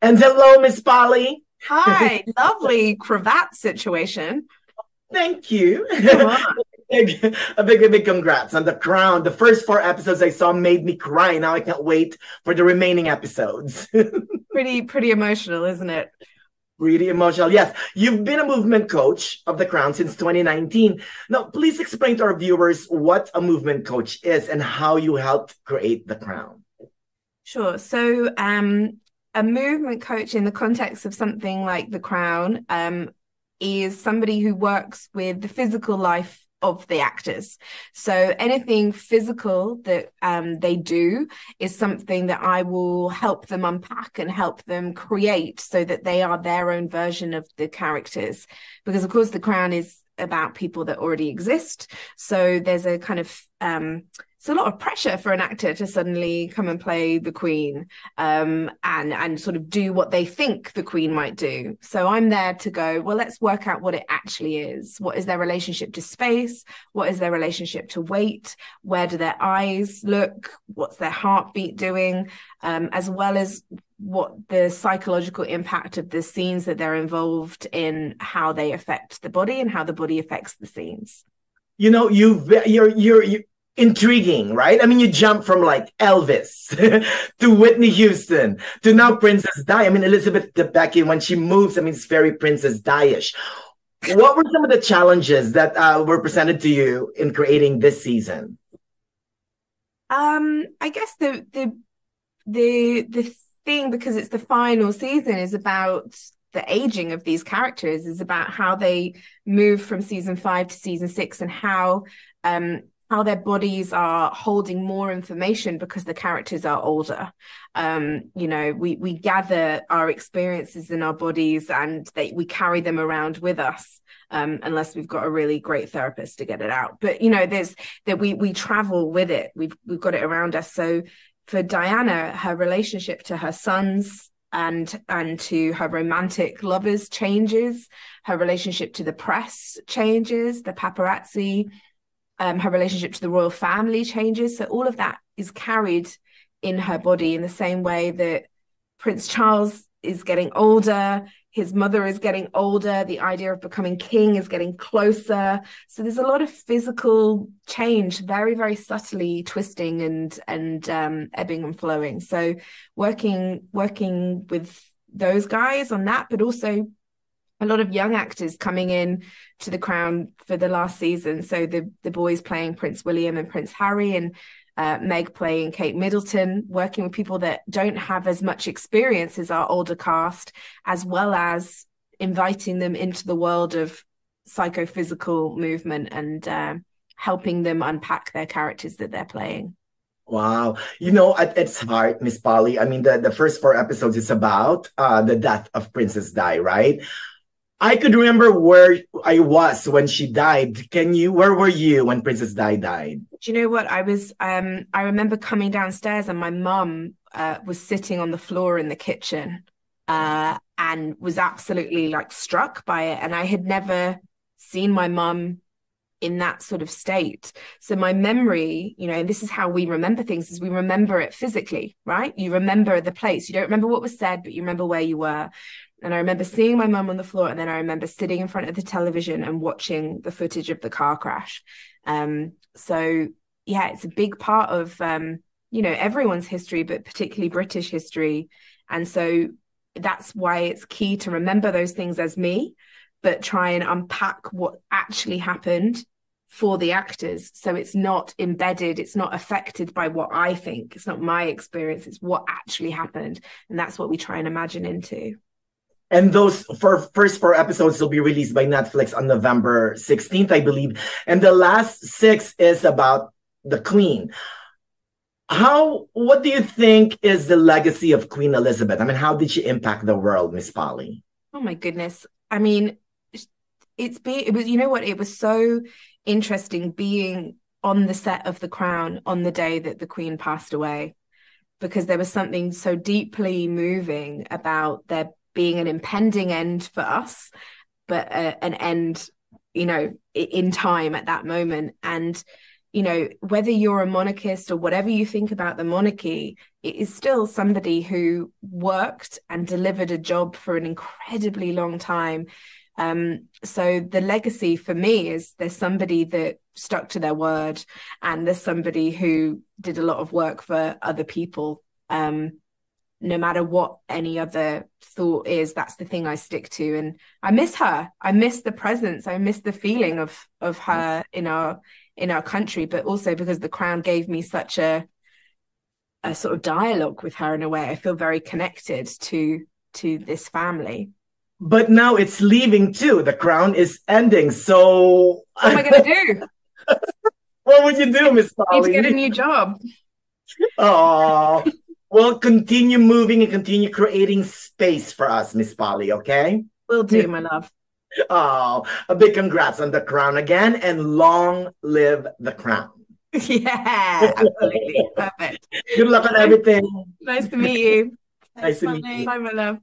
And hello, Miss Polly. Hi, lovely cravat situation. Thank you. a big, a big, big congrats on the crown. The first four episodes I saw made me cry. Now I can't wait for the remaining episodes. pretty, pretty emotional, isn't it? Really emotional. Yes. You've been a movement coach of the crown since 2019. Now, please explain to our viewers what a movement coach is and how you helped create the crown. Sure. So, um, a movement coach in the context of something like the crown um, is somebody who works with the physical life of the actors. So anything physical that um, they do is something that I will help them unpack and help them create so that they are their own version of the characters. Because of course the crown is about people that already exist. So there's a kind of um, it's a lot of pressure for an actor to suddenly come and play the queen um, and and sort of do what they think the queen might do. So i'm there to go well let's work out what it actually is. What is their relationship to space? What is their relationship to weight? Where do their eyes look? What's their heartbeat doing? Um, as well as what the psychological impact of the scenes that they're involved in how they affect the body and how the body affects the scenes. You know you've you're you're, you're intriguing, right? I mean, you jump from like Elvis to Whitney Houston to now Princess Di. I mean, Elizabeth Debicki, when she moves, I mean, it's very Princess Di-ish. What were some of the challenges that uh, were presented to you in creating this season? Um, I guess the the the the thing because it's the final season is about the aging of these characters is about how they move from season five to season six and how um how their bodies are holding more information because the characters are older. Um, you know, we we gather our experiences in our bodies and they, we carry them around with us. Um, unless we've got a really great therapist to get it out. But you know, there's that we we travel with it. We've we've got it around us. So for Diana, her relationship to her sons and and to her romantic lovers changes. Her relationship to the press changes. The paparazzi um, her relationship to the royal family changes. So all of that is carried in her body in the same way that Prince Charles is getting older, his mother is getting older, the idea of becoming king is getting closer. So there's a lot of physical change, very, very subtly twisting and and um, ebbing and flowing. So working working with those guys on that, but also a lot of young actors coming in to the crown for the last season. So the the boys playing Prince William and Prince Harry, and uh, Meg playing Kate Middleton, working with people that don't have as much experience as our older cast, as well as inviting them into the world of psychophysical movement and uh, helping them unpack their characters that they're playing. Wow. You know, its heart, Miss Polly, I mean, the, the first four episodes is about uh, the death of Princess Di, right? I could remember where I was when she died. Can you? Where were you when Princess Di died? Do you know what I was? Um, I remember coming downstairs and my mum uh, was sitting on the floor in the kitchen, uh, and was absolutely like struck by it. And I had never seen my mum in that sort of state. So my memory, you know, this is how we remember things: is we remember it physically, right? You remember the place. You don't remember what was said, but you remember where you were. And I remember seeing my mum on the floor, and then I remember sitting in front of the television and watching the footage of the car crash. Um, so yeah, it's a big part of um, you know everyone's history, but particularly British history. And so that's why it's key to remember those things as me, but try and unpack what actually happened for the actors. So it's not embedded, it's not affected by what I think, it's not my experience, it's what actually happened. And that's what we try and imagine into. And those for first four episodes will be released by Netflix on November 16th, I believe. And the last six is about the Queen. How what do you think is the legacy of Queen Elizabeth? I mean, how did she impact the world, Miss Polly? Oh my goodness. I mean, it's be it was you know what, it was so interesting being on the set of The Crown on the day that the Queen passed away because there was something so deeply moving about there being an impending end for us, but uh, an end, you know, in time at that moment. And, you know, whether you're a monarchist or whatever you think about the monarchy, it is still somebody who worked and delivered a job for an incredibly long time. Um, so the legacy for me is there's somebody that stuck to their word, and there's somebody who did a lot of work for other people. Um, no matter what any other thought is, that's the thing I stick to. And I miss her. I miss the presence. I miss the feeling of of her in our in our country, but also because the crown gave me such a a sort of dialogue with her in a way. I feel very connected to to this family. But now it's leaving too. The crown is ending. So what am I gonna do? what would you do, Miss Polly? Need to get a new job. Oh, well, continue moving and continue creating space for us, Miss Polly. Okay. Will do, my love. Oh, a big congrats on the crown again, and long live the crown. Yeah, absolutely. Perfect. Good luck on everything. Nice to meet you. Nice to meet you. Bye, my love.